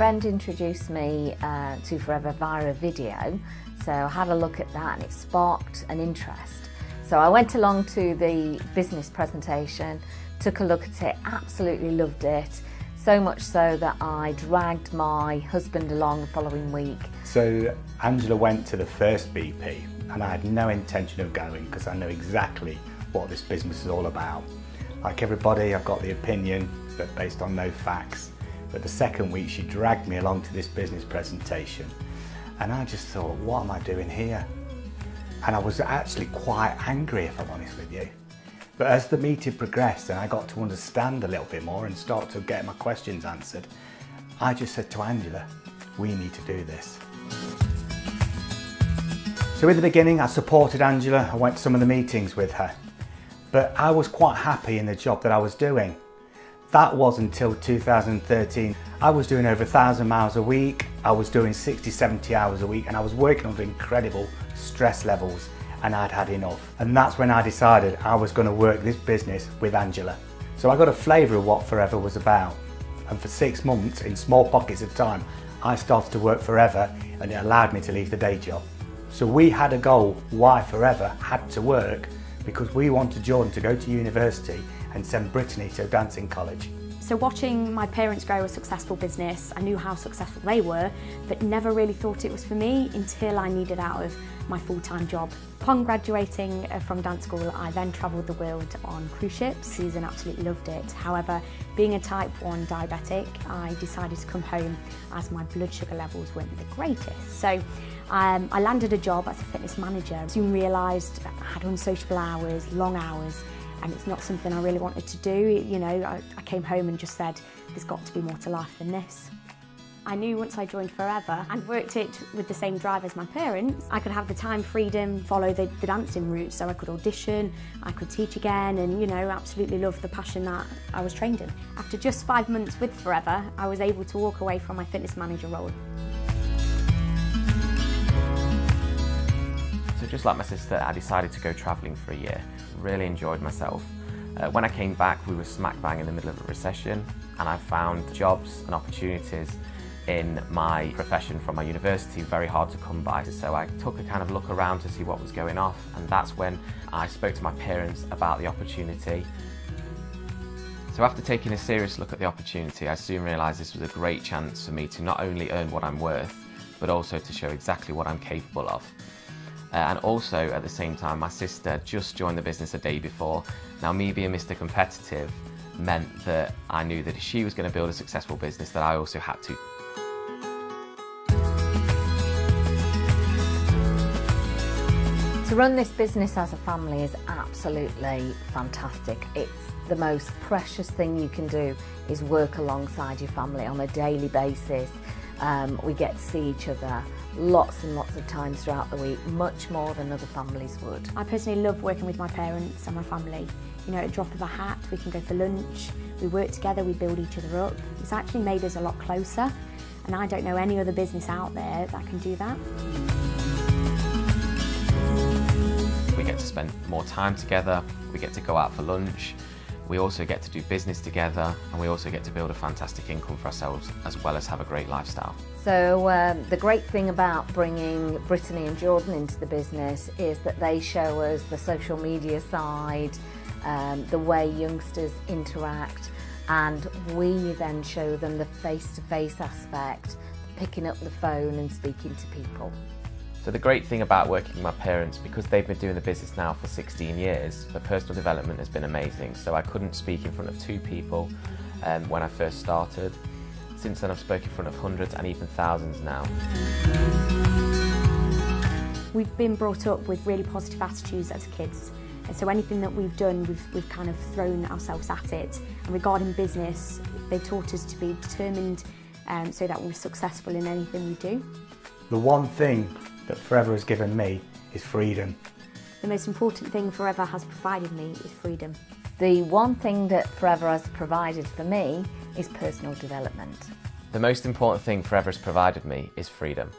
friend introduced me uh, to Forever via a video, so I had a look at that and it sparked an interest. So I went along to the business presentation, took a look at it, absolutely loved it. So much so that I dragged my husband along the following week. So Angela went to the first BP and I had no intention of going because I know exactly what this business is all about. Like everybody, I've got the opinion, but based on no facts. But the second week, she dragged me along to this business presentation. And I just thought, what am I doing here? And I was actually quite angry, if I'm honest with you. But as the meeting progressed and I got to understand a little bit more and start to get my questions answered, I just said to Angela, we need to do this. So in the beginning, I supported Angela. I went to some of the meetings with her but I was quite happy in the job that I was doing. That was until 2013. I was doing over 1,000 miles a week, I was doing 60, 70 hours a week, and I was working under incredible stress levels, and I'd had enough. And that's when I decided I was going to work this business with Angela. So I got a flavour of what Forever was about. And for six months, in small pockets of time, I started to work Forever, and it allowed me to leave the day job. So we had a goal why Forever had to work because we wanted Jordan to go to university and send Brittany to dancing college. So watching my parents grow a successful business, I knew how successful they were, but never really thought it was for me until I needed out of my full-time job. Upon graduating uh, from dance school, I then travelled the world on cruise ships. Susan absolutely loved it. However, being a type 1 diabetic, I decided to come home as my blood sugar levels weren't the greatest. So um, I landed a job as a fitness manager. Soon realised I had unsociable hours, long hours, and it's not something I really wanted to do. You know, I, I came home and just said, there's got to be more to life than this. I knew once I joined Forever and worked it with the same drive as my parents, I could have the time freedom, follow the, the dancing route, so I could audition, I could teach again, and you know, absolutely love the passion that I was trained in. After just five months with Forever, I was able to walk away from my fitness manager role. So just like my sister, I decided to go travelling for a year. Really enjoyed myself. Uh, when I came back, we were smack bang in the middle of a recession, and I found jobs and opportunities in my profession from my university very hard to come by. So I took a kind of look around to see what was going off, and that's when I spoke to my parents about the opportunity. So after taking a serious look at the opportunity, I soon realised this was a great chance for me to not only earn what I'm worth, but also to show exactly what I'm capable of. Uh, and also at the same time, my sister just joined the business a day before. Now me being Mr. Competitive meant that I knew that if she was going to build a successful business that I also had to. To run this business as a family is absolutely fantastic. It's the most precious thing you can do is work alongside your family on a daily basis. Um, we get to see each other lots and lots of times throughout the week, much more than other families would. I personally love working with my parents and my family. You know, at a drop of a hat, we can go for lunch, we work together, we build each other up. It's actually made us a lot closer, and I don't know any other business out there that can do that. We get to spend more time together, we get to go out for lunch, we also get to do business together and we also get to build a fantastic income for ourselves as well as have a great lifestyle. So um, the great thing about bringing Brittany and Jordan into the business is that they show us the social media side, um, the way youngsters interact and we then show them the face-to-face -face aspect, picking up the phone and speaking to people. So the great thing about working with my parents, because they've been doing the business now for 16 years, the personal development has been amazing. So I couldn't speak in front of two people um, when I first started. Since then I've spoken in front of hundreds and even thousands now. We've been brought up with really positive attitudes as kids. And so anything that we've done, we've, we've kind of thrown ourselves at it. And regarding business, they've taught us to be determined um, so that we're successful in anything we do. The one thing that Forever has given me is freedom. The most important thing Forever has provided me is freedom. The one thing that Forever has provided for me is personal development. The most important thing Forever has provided me is freedom.